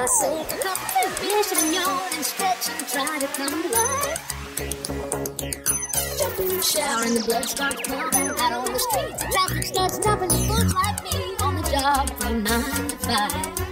I say, cup and fish and yawn and stretch and try to come alive. life. Jump in the shower and the blood starts pumping out on the street. Traffic starts stopping folks like me on the job from nine to five.